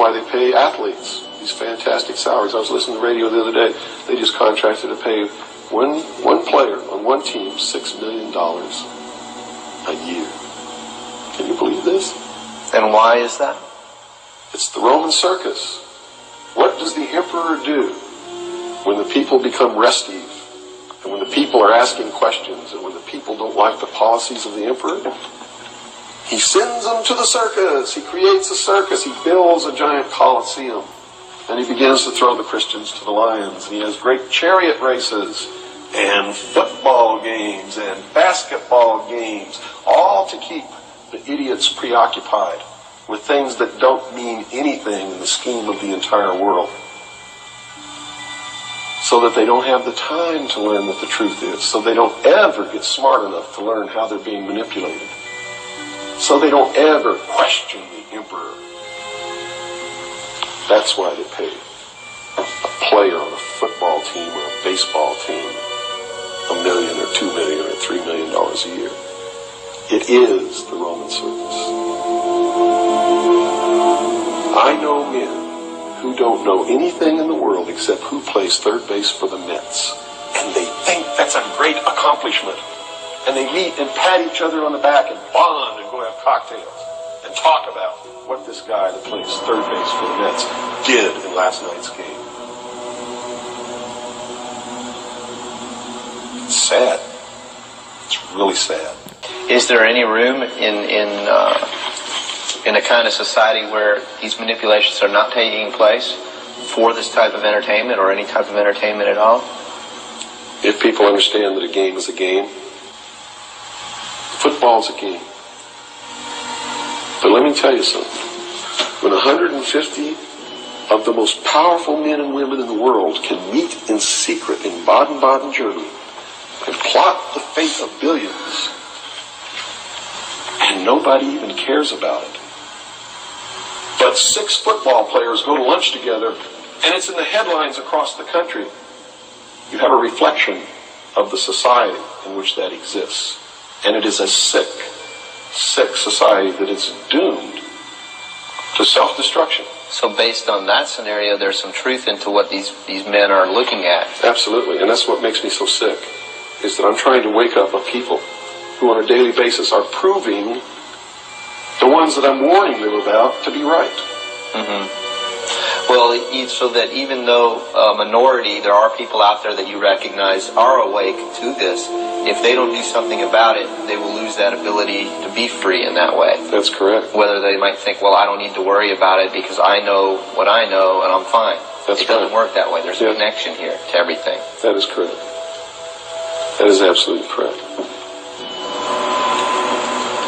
why they pay athletes these fantastic salaries. I was listening to the radio the other day. They just contracted to pay one one player on one team six million dollars a year. Can you believe this? And why is that? It's the Roman circus. What does the emperor do when the people become restive and when the people are asking questions and when the people don't like the policies of the emperor? He sends them to the circus. He creates a circus. He builds a giant coliseum. And he begins to throw the Christians to the lions. And he has great chariot races and football games and basketball games, all to keep the idiots preoccupied with things that don't mean anything in the scheme of the entire world. So that they don't have the time to learn what the truth is. So they don't ever get smart enough to learn how they're being manipulated. So they don't ever question the emperor. That's why they pay a player on a football team or a baseball team a million or two million or three million dollars a year. It is the Roman circus. I know men who don't know anything in the world except who plays third base for the Mets. And they think that's a great accomplishment. And they meet and pat each other on the back and bond and go have cocktails and talk about what this guy that plays third base for the Mets did in last night's game. It's sad. It's really sad. Is there any room in in uh, in a kind of society where these manipulations are not taking place for this type of entertainment or any type of entertainment at all? If people understand that a game is a game, football's a game. But let me tell you something. When 150 of the most powerful men and women in the world can meet in secret in Baden-Baden, Germany, and plot the fate of billions, and nobody even cares about it. But six football players go to lunch together, and it's in the headlines across the country. You have a reflection of the society in which that exists. And it is a sick, sick society that is doomed to self-destruction. So based on that scenario, there's some truth into what these, these men are looking at. Absolutely. And that's what makes me so sick, is that I'm trying to wake up a people who on a daily basis are proving the ones that I'm warning them about to be right. Mm-hmm. Well, so that even though a minority, there are people out there that you recognize are awake to this, if they don't do something about it, they will lose that ability to be free in that way. That's correct. Whether they might think, well, I don't need to worry about it because I know what I know and I'm fine. That's it doesn't work that way. There's Yeah. a connection here to everything. That is correct. That is absolutely correct.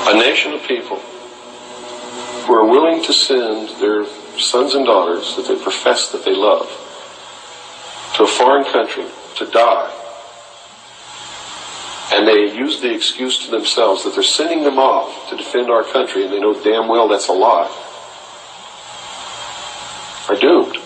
A nation of people who are willing to send their sons and daughters that they profess that they love to a foreign country to die. And they use the excuse to themselves that they're sending them off to defend our country, and they know damn well that's a lie, are doomed.